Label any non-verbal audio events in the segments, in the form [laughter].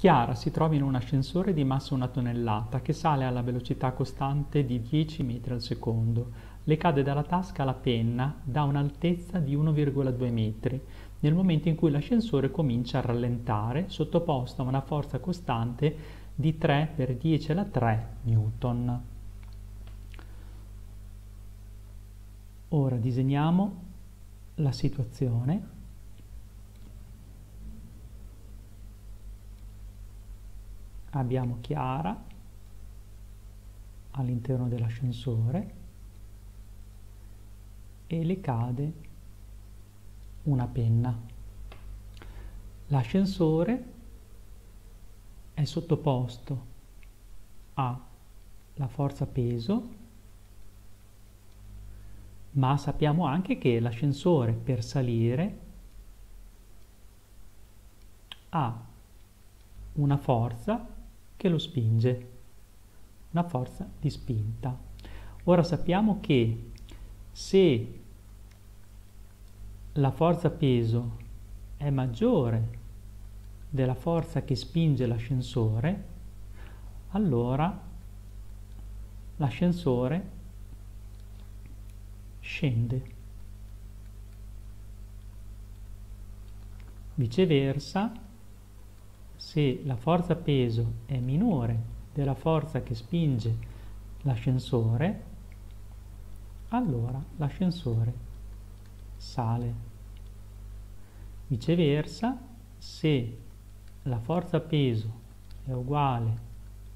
Chiara si trova in un ascensore di massa una tonnellata che sale alla velocità costante di 10 metri al secondo. Le cade dalla tasca la penna da un'altezza di 1,2 metri nel momento in cui l'ascensore comincia a rallentare sottoposto a una forza costante di 3 per 10 alla 3 newton. Ora disegniamo la situazione abbiamo Chiara all'interno dell'ascensore e le cade una penna. L'ascensore è sottoposto alla forza peso, ma sappiamo anche che l'ascensore per salire ha una forza che lo spinge, una forza di spinta. Ora sappiamo che se la forza peso è maggiore della forza che spinge l'ascensore, allora l'ascensore scende. Viceversa, se la forza peso è minore della forza che spinge l'ascensore, allora l'ascensore sale. Viceversa, se la forza peso è uguale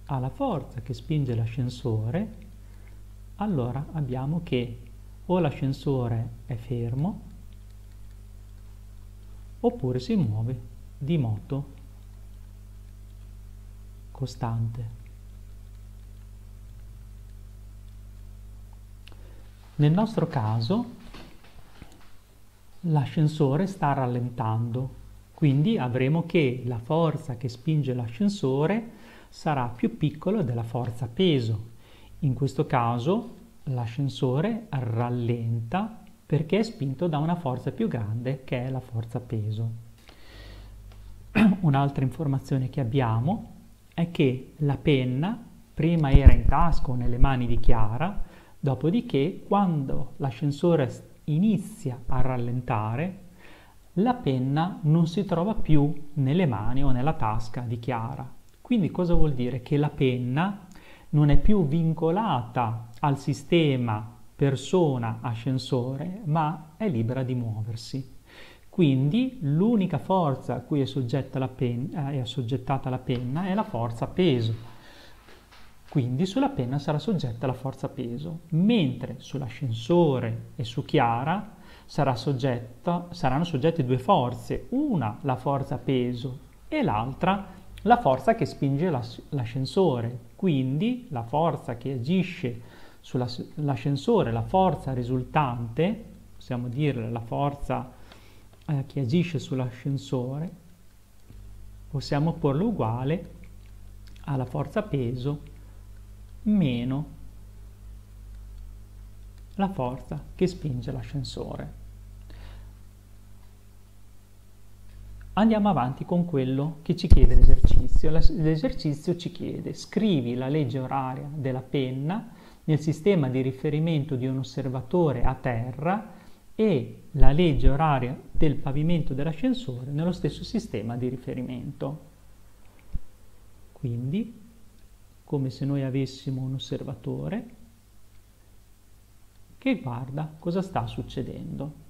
alla forza che spinge l'ascensore, allora abbiamo che o l'ascensore è fermo oppure si muove di moto costante. Nel nostro caso l'ascensore sta rallentando, quindi avremo che la forza che spinge l'ascensore sarà più piccola della forza peso. In questo caso l'ascensore rallenta perché è spinto da una forza più grande che è la forza peso. [clears throat] Un'altra informazione che abbiamo è che la penna prima era in tasca o nelle mani di Chiara, dopodiché quando l'ascensore inizia a rallentare, la penna non si trova più nelle mani o nella tasca di Chiara. Quindi cosa vuol dire? Che la penna non è più vincolata al sistema persona-ascensore, ma è libera di muoversi. Quindi l'unica forza a cui è, penna, eh, è assoggettata la penna è la forza peso. Quindi sulla penna sarà soggetta la forza peso, mentre sull'ascensore e su Chiara sarà soggetta, saranno soggette due forze, una la forza peso e l'altra la forza che spinge l'ascensore. Quindi la forza che agisce sull'ascensore, la forza risultante, possiamo dire la forza eh, che agisce sull'ascensore, possiamo porlo uguale alla forza peso meno la forza che spinge l'ascensore. Andiamo avanti con quello che ci chiede l'esercizio. L'esercizio ci chiede scrivi la legge oraria della penna nel sistema di riferimento di un osservatore a terra e la legge oraria del pavimento dell'ascensore nello stesso sistema di riferimento. Quindi, come se noi avessimo un osservatore che guarda cosa sta succedendo.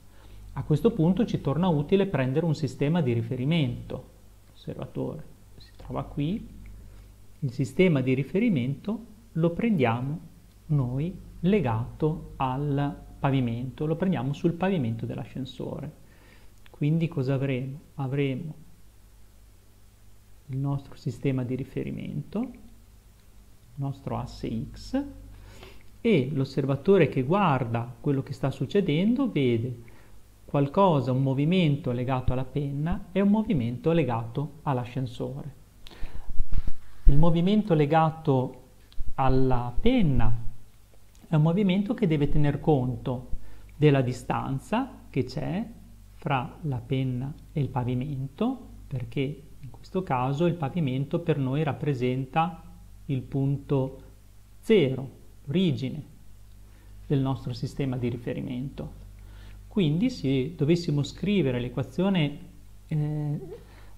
A questo punto ci torna utile prendere un sistema di riferimento. L'osservatore si trova qui, il sistema di riferimento lo prendiamo noi legato al pavimento, lo prendiamo sul pavimento dell'ascensore. Quindi cosa avremo? Avremo il nostro sistema di riferimento, il nostro asse X, e l'osservatore che guarda quello che sta succedendo vede qualcosa, un movimento legato alla penna e un movimento legato all'ascensore. Il movimento legato alla penna è un movimento che deve tener conto della distanza che c'è fra la penna e il pavimento, perché questo caso il pavimento per noi rappresenta il punto zero, l'origine del nostro sistema di riferimento. Quindi se dovessimo scrivere l'equazione eh,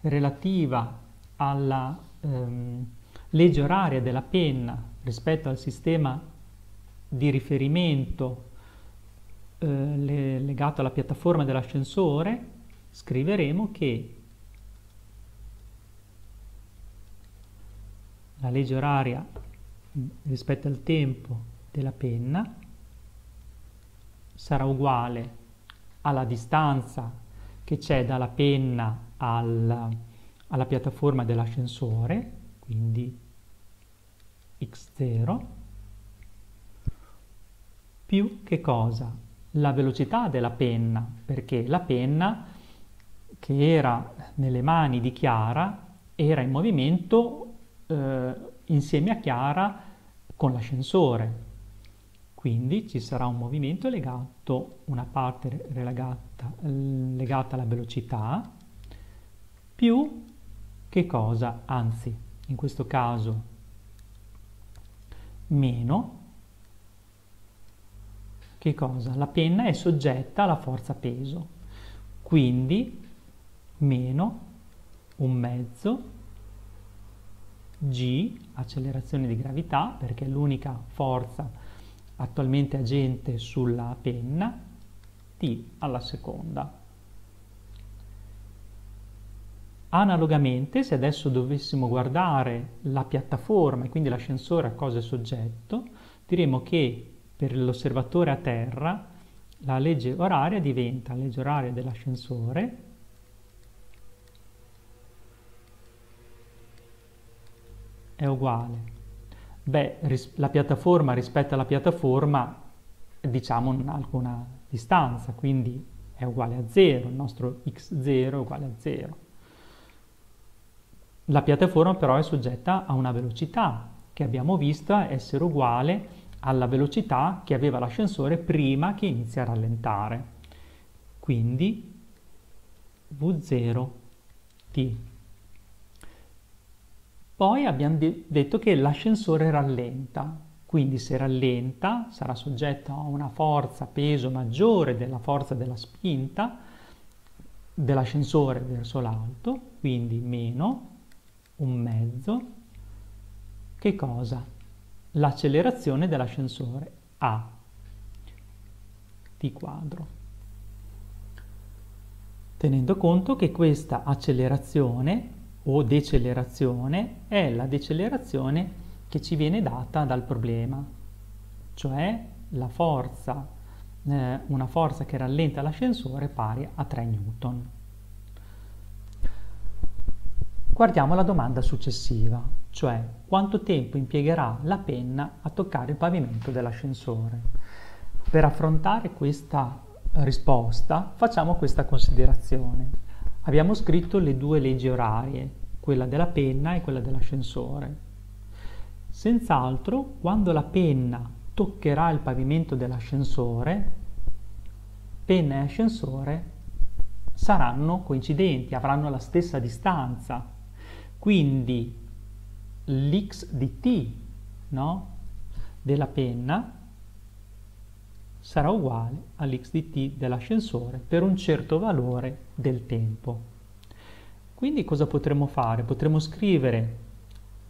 relativa alla ehm, legge oraria della penna rispetto al sistema di riferimento eh, le, legato alla piattaforma dell'ascensore, scriveremo che la legge oraria rispetto al tempo della penna sarà uguale alla distanza che c'è dalla penna alla, alla piattaforma dell'ascensore, quindi x0, più che cosa? La velocità della penna, perché la penna che era nelle mani di Chiara era in movimento eh, insieme a Chiara con l'ascensore. Quindi ci sarà un movimento legato, una parte legata, legata alla velocità, più che cosa? Anzi, in questo caso meno che cosa? La penna è soggetta alla forza peso, quindi meno un mezzo g, accelerazione di gravità, perché è l'unica forza attualmente agente sulla penna, t alla seconda. Analogamente, se adesso dovessimo guardare la piattaforma e quindi l'ascensore a cosa è soggetto, diremo che per l'osservatore a terra la legge oraria diventa legge oraria dell'ascensore è uguale Beh, la piattaforma rispetto alla piattaforma diciamo non ha alcuna distanza, quindi è uguale a 0, il nostro x0 è uguale a 0. La piattaforma però è soggetta a una velocità che abbiamo visto essere uguale alla velocità che aveva l'ascensore prima che inizia a rallentare. Quindi V0t. Poi abbiamo de- detto che l'ascensore rallenta, quindi se rallenta sarà soggetto a una forza, peso maggiore della forza della spinta dell'ascensore verso l'alto, quindi meno un mezzo, che cosa? L'accelerazione dell'ascensore A, t quadro. Tenendo conto che questa accelerazione o decelerazione è la decelerazione che ci viene data dal problema, cioè la forza, eh, una forza che rallenta l'ascensore pari a 3 newton. Guardiamo la domanda successiva, cioè quanto tempo impiegherà la penna a toccare il pavimento dell'ascensore. Per affrontare questa risposta facciamo questa considerazione. Abbiamo scritto le due leggi orarie, quella della penna e quella dell'ascensore. Senz'altro, quando la penna toccherà il pavimento dell'ascensore, penna e ascensore saranno coincidenti, avranno la stessa distanza. Quindi l'x di t no, della penna sarà uguale all'x di t dell'ascensore per un certo valore del tempo. Quindi cosa potremmo fare? Potremmo scrivere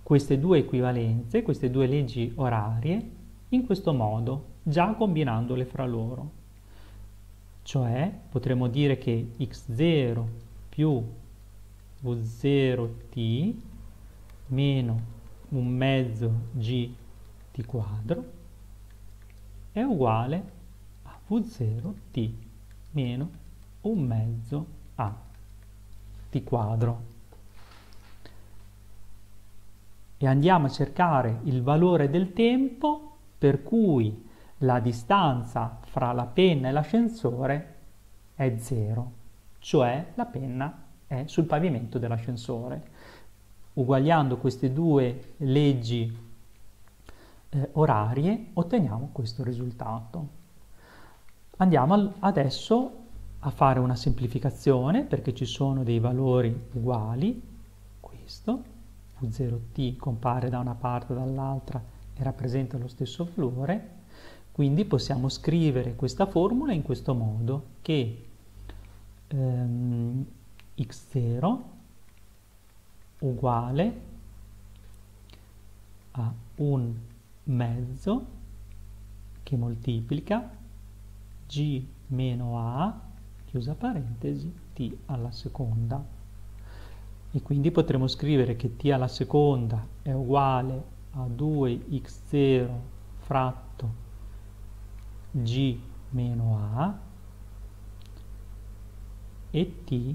queste due equivalenze, queste due leggi orarie, in questo modo, già combinandole fra loro. Cioè potremmo dire che x0 più v0t meno un mezzo g t quadro è uguale V0t meno un mezzo a t quadro. E andiamo a cercare il valore del tempo per cui la distanza fra la penna e l'ascensore è zero, cioè la penna è sul pavimento dell'ascensore. Uguagliando queste due leggi eh, orarie otteniamo questo risultato. Andiamo adesso a fare una semplificazione perché ci sono dei valori uguali, questo, V0t compare da una parte e dall'altra e rappresenta lo stesso valore, quindi possiamo scrivere questa formula in questo modo che ehm, x0 uguale a un mezzo che moltiplica g meno a, chiusa parentesi, t alla seconda. E quindi potremo scrivere che t alla seconda è uguale a 2x0 fratto g meno a e t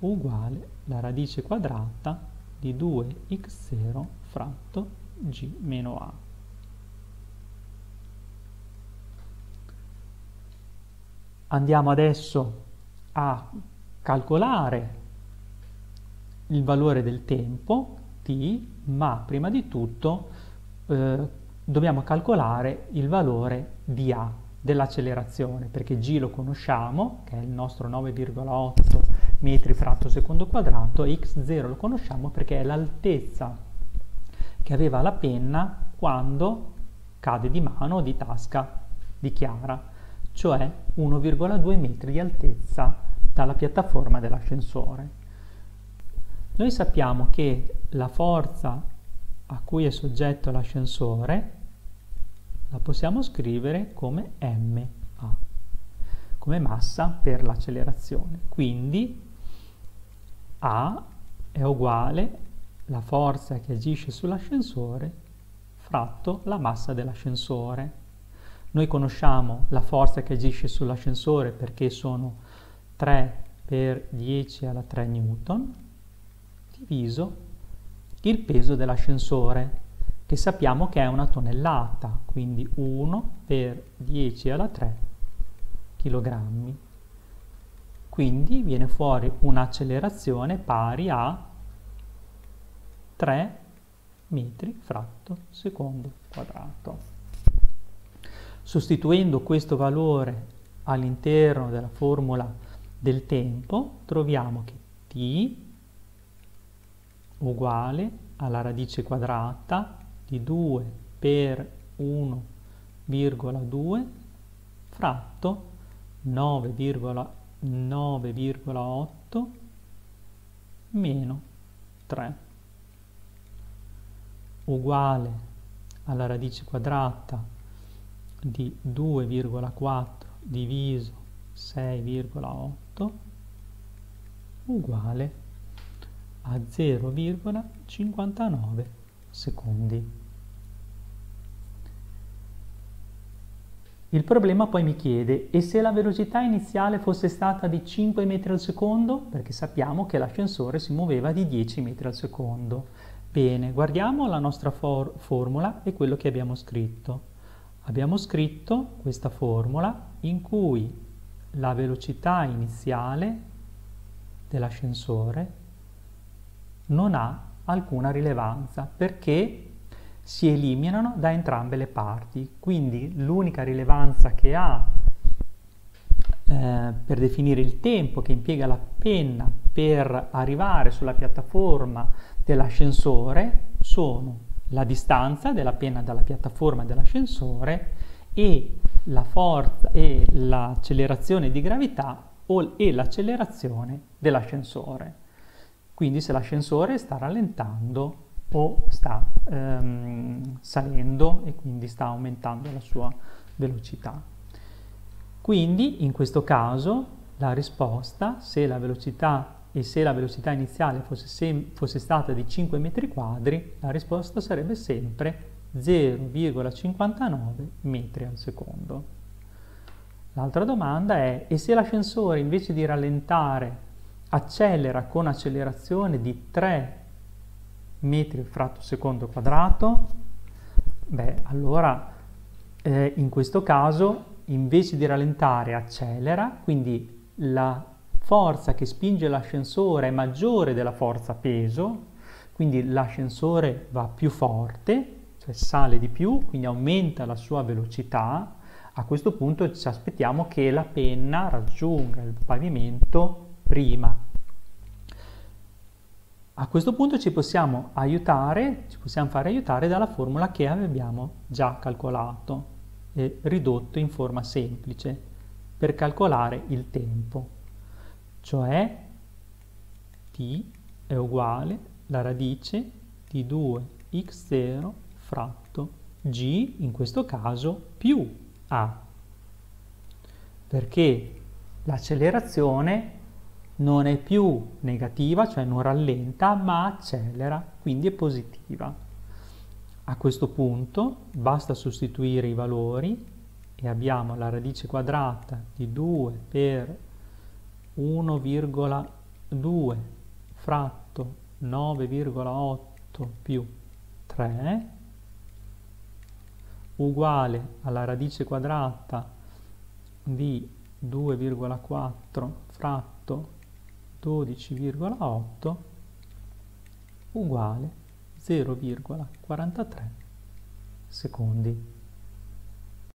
uguale la radice quadrata di 2x0 fratto g meno a. Andiamo adesso a calcolare il valore del tempo t, ma prima di tutto eh, dobbiamo calcolare il valore di a dell'accelerazione, perché g lo conosciamo, che è il nostro 9,8 metri fratto secondo quadrato, e x0 lo conosciamo perché è l'altezza che aveva la penna quando cade di mano o di tasca di Chiara cioè 1,2 metri di altezza dalla piattaforma dell'ascensore. Noi sappiamo che la forza a cui è soggetto l'ascensore la possiamo scrivere come ma, come massa per l'accelerazione. Quindi A è uguale la forza che agisce sull'ascensore fratto la massa dell'ascensore. Noi conosciamo la forza che agisce sull'ascensore perché sono 3 per 10 alla 3 newton diviso il peso dell'ascensore che sappiamo che è una tonnellata, quindi 1 per 10 alla 3 kg. Quindi viene fuori un'accelerazione pari a 3 metri fratto secondo quadrato. Sostituendo questo valore all'interno della formula del tempo, troviamo che t uguale alla radice quadrata di 2 per 1,2 fratto 9,9,8 meno 3 uguale alla radice quadrata di 2,4 diviso 6,8 uguale a 0,59 secondi. Il problema poi mi chiede, e se la velocità iniziale fosse stata di 5 metri al secondo? Perché sappiamo che l'ascensore si muoveva di 10 metri al secondo. Bene, guardiamo la nostra for formula e quello che abbiamo scritto abbiamo scritto questa formula in cui la velocità iniziale dell'ascensore non ha alcuna rilevanza perché si eliminano da entrambe le parti. Quindi l'unica rilevanza che ha eh, per definire il tempo che impiega la penna per arrivare sulla piattaforma dell'ascensore sono la distanza della penna dalla piattaforma dell'ascensore e la forza e l'accelerazione di gravità o, e l'accelerazione dell'ascensore. Quindi se l'ascensore sta rallentando o sta ehm, salendo e quindi sta aumentando la sua velocità. Quindi in questo caso la risposta, se la velocità e se la velocità iniziale fosse, fosse stata di 5 metri quadri, la risposta sarebbe sempre 0,59 metri al secondo. L'altra domanda è, e se l'ascensore invece di rallentare accelera con accelerazione di 3 metri fratto secondo quadrato? Beh, allora eh, in questo caso invece di rallentare accelera, quindi la forza che spinge l'ascensore è maggiore della forza peso, quindi l'ascensore va più forte, cioè sale di più, quindi aumenta la sua velocità. A questo punto ci aspettiamo che la penna raggiunga il pavimento prima. A questo punto ci possiamo aiutare, ci possiamo fare aiutare dalla formula che abbiamo già calcolato e ridotto in forma semplice per calcolare il tempo, cioè t è uguale alla radice di 2x0 fratto g, in questo caso, più a, perché l'accelerazione non è più negativa, cioè non rallenta, ma accelera, quindi è positiva. A questo punto basta sostituire i valori e abbiamo la radice quadrata di 2 per 1,2 fratto 9,8 più 3 uguale alla radice quadrata di 2,4 fratto 12,8 uguale 0,43 secondi.